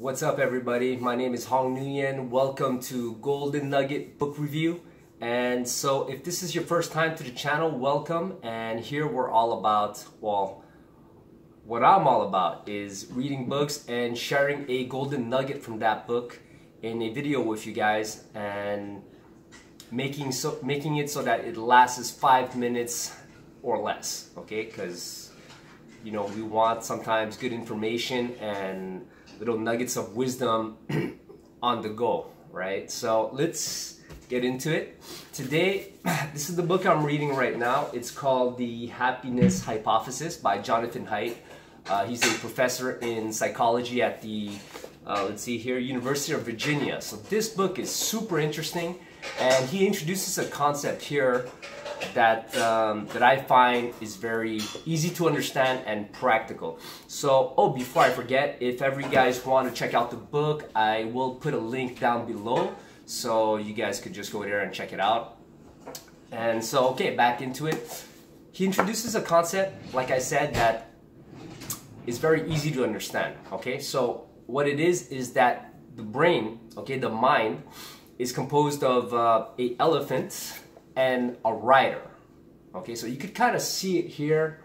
What's up, everybody? My name is Hong Nguyen. Welcome to Golden Nugget Book Review. And so, if this is your first time to the channel, welcome. And here we're all about, well, what I'm all about is reading books and sharing a golden nugget from that book in a video with you guys and making so making it so that it lasts five minutes or less. Okay, because you know we want sometimes good information and little nuggets of wisdom on the go, right? So let's get into it. Today, this is the book I'm reading right now. It's called The Happiness Hypothesis by Jonathan Haidt. Uh, he's a professor in psychology at the, uh, let's see here, University of Virginia. So this book is super interesting and he introduces a concept here that um, that I find is very easy to understand and practical. So, oh, before I forget, if ever you guys want to check out the book, I will put a link down below so you guys could just go there and check it out. And so, okay, back into it. He introduces a concept, like I said, that is very easy to understand. Okay, so what it is is that the brain, okay, the mind, is composed of uh, a elephant and a rider. Okay, so you could kind of see it here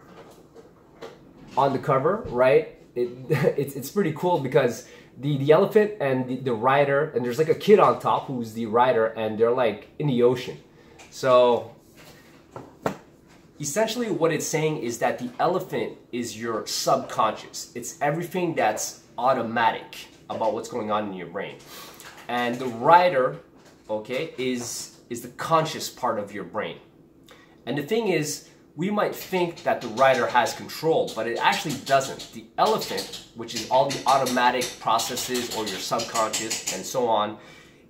on the cover, right? It, it's, it's pretty cool because the, the elephant and the, the rider, and there's like a kid on top who's the rider, and they're like in the ocean. So essentially what it's saying is that the elephant is your subconscious. It's everything that's automatic about what's going on in your brain. And the rider, okay, is is the conscious part of your brain. And the thing is, we might think that the rider has control, but it actually doesn't. The elephant, which is all the automatic processes or your subconscious and so on,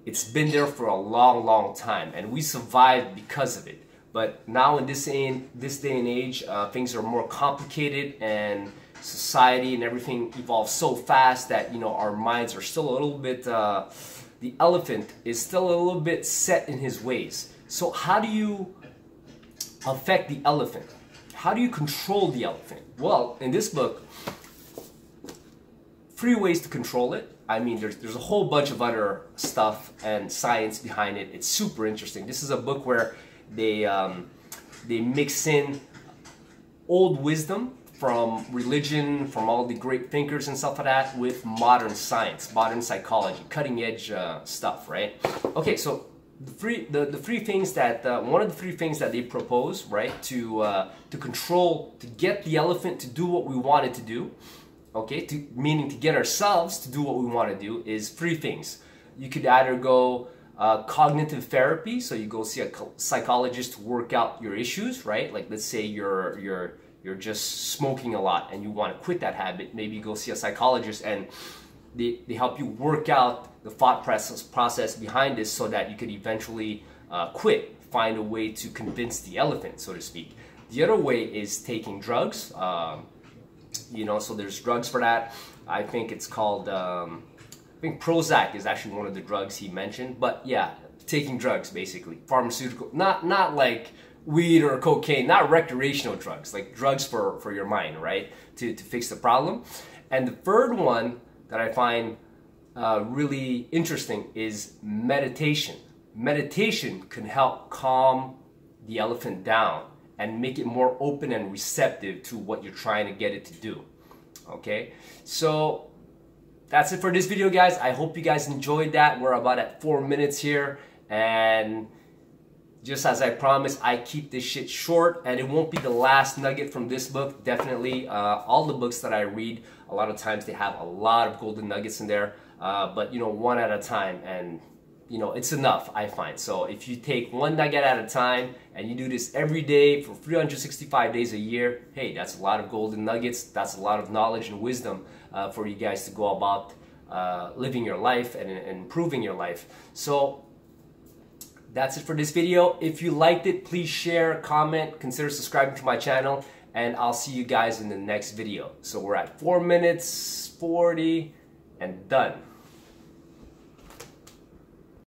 it's been there for a long, long time, and we survived because of it. But now in this, in, this day and age, uh, things are more complicated and society and everything evolves so fast that you know our minds are still a little bit uh, the elephant is still a little bit set in his ways. So how do you affect the elephant? How do you control the elephant? Well, in this book, three ways to control it. I mean, there's, there's a whole bunch of other stuff and science behind it. It's super interesting. This is a book where they, um, they mix in old wisdom from religion, from all the great thinkers and stuff like that, with modern science, modern psychology, cutting edge uh, stuff, right? Okay, so the three the, the three things that uh, one of the three things that they propose, right, to uh, to control, to get the elephant to do what we want it to do, okay, to meaning to get ourselves to do what we want to do is three things. You could either go uh, cognitive therapy, so you go see a psychologist to work out your issues, right? Like let's say you're you're you're just smoking a lot and you want to quit that habit, maybe go see a psychologist and they, they help you work out the thought process, process behind this so that you could eventually uh, quit, find a way to convince the elephant, so to speak. The other way is taking drugs. Um, you know, so there's drugs for that. I think it's called, um, I think Prozac is actually one of the drugs he mentioned. But yeah, taking drugs basically, pharmaceutical, not not like weed or cocaine, not recreational drugs, like drugs for, for your mind, right? To, to fix the problem. And the third one that I find uh, really interesting is meditation. Meditation can help calm the elephant down and make it more open and receptive to what you're trying to get it to do. Okay, so that's it for this video, guys. I hope you guys enjoyed that. We're about at four minutes here, and just as I promised, I keep this shit short and it won't be the last nugget from this book. Definitely, uh, all the books that I read, a lot of times they have a lot of golden nuggets in there, uh, but you know, one at a time and you know, it's enough, I find. So if you take one nugget at a time and you do this every day for 365 days a year, hey, that's a lot of golden nuggets. That's a lot of knowledge and wisdom uh, for you guys to go about uh, living your life and, and improving your life. So that's it for this video. If you liked it, please share, comment, consider subscribing to my channel, and I'll see you guys in the next video. So we're at 4 minutes 40 and done.